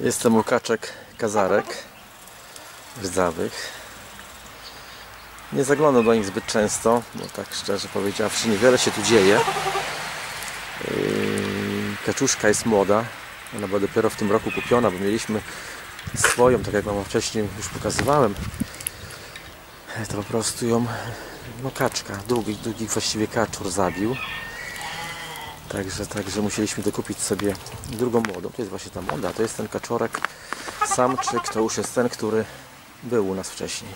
Jestem u kaczek kazarek rdzawych. Nie zaglądam do nich zbyt często, bo tak szczerze powiedziawszy niewiele się tu dzieje. Yy, Kaczuszka jest młoda, ona była dopiero w tym roku kupiona, bo mieliśmy swoją, tak jak Wam wcześniej już pokazywałem. To po prostu ją, no kaczka, długi, długi właściwie kaczur zabił. Także, także musieliśmy dokupić sobie drugą młodą. To jest właśnie ta młoda. To jest ten kaczorek samczyk. To już jest ten, który był u nas wcześniej.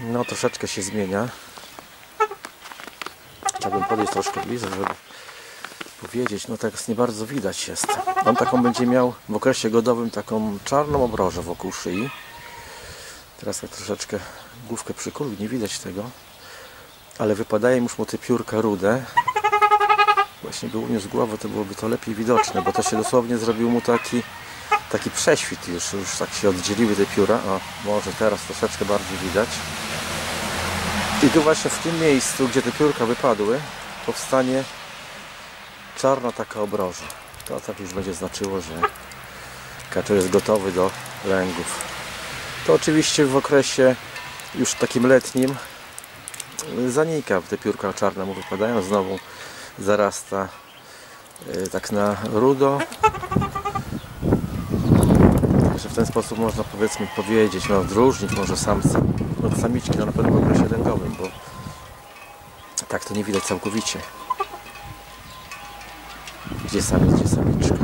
No troszeczkę się zmienia. Chciałbym podejść troszkę bliżej, żeby powiedzieć. No tak nie bardzo widać jest. On taką będzie miał w okresie godowym taką czarną obrożę wokół szyi. Teraz jak troszeczkę główkę przykulił, nie widać tego ale wypadają już mu te piórka rude. Właśnie by uniósł głowę, to byłoby to lepiej widoczne, bo to się dosłownie zrobił mu taki, taki prześwit już, już tak się oddzieliły te pióra. O, może teraz troszeczkę bardziej widać. I tu właśnie w tym miejscu, gdzie te piórka wypadły, powstanie czarna taka obroża. To tak już będzie znaczyło, że kaczor jest gotowy do lęgów. To oczywiście w okresie już takim letnim zanika, te piórka czarne mu wypadają, znowu zarasta y, tak na rudo. Także w ten sposób można powiedzmy powiedzieć, no odróżnić może samca od samiczki, no na pewno w okresie lęgowym, bo tak to nie widać całkowicie. Gdzie samiec, gdzie samiczka.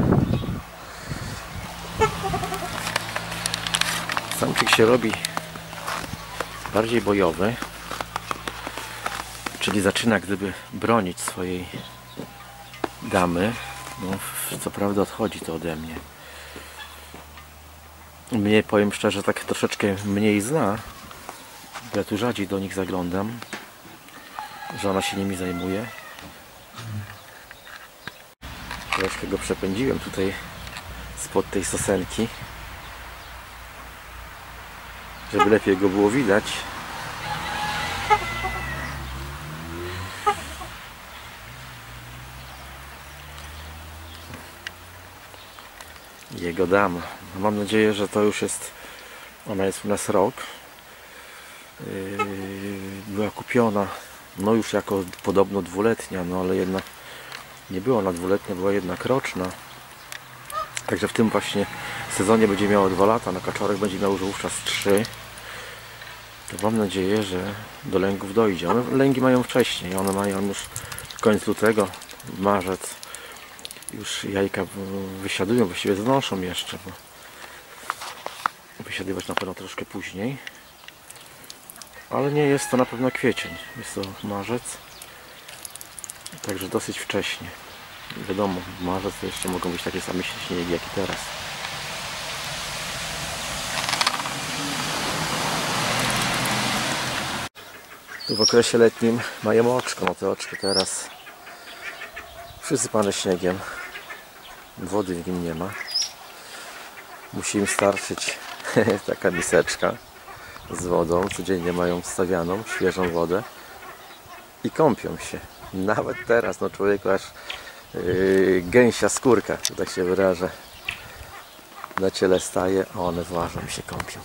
Samczyk się robi bardziej bojowy czyli zaczyna gdyby bronić swojej damy. No, co prawda odchodzi to ode mnie. Mnie powiem szczerze, tak troszeczkę mniej zna. Bo ja tu rzadziej do nich zaglądam. Że ona się nimi zajmuje. Troszkę go przepędziłem tutaj spod tej sosenki. Żeby lepiej go było widać. Jego dam. Mam nadzieję, że to już jest ona jest u nas rok. Yy, była kupiona no już jako podobno dwuletnia no ale jednak nie była ona dwuletnia, była jednak roczna. Także w tym właśnie sezonie będzie miała dwa lata na kaczorek będzie miał już wówczas trzy. To mam nadzieję, że do lęgów dojdzie. One lęgi mają wcześniej one mają już koniec lutego marzec już jajka wysiadują, właściwie znoszą jeszcze, bo wysiadywać na pewno troszkę później. Ale nie jest to na pewno kwiecień, jest to marzec. Także dosyć wcześnie. Wiadomo, w marzec to jeszcze mogą być takie same śniegi jak i teraz. Tu w okresie letnim mają oczko, no to oczko teraz przysypane śniegiem wody w nim nie ma. Musi im starczyć taka miseczka z wodą. Codziennie mają wstawianą świeżą wodę i kąpią się. Nawet teraz no człowieku aż yy, gęsia skórka tak się wyrażę. Na ciele staje a one włażą się kąpią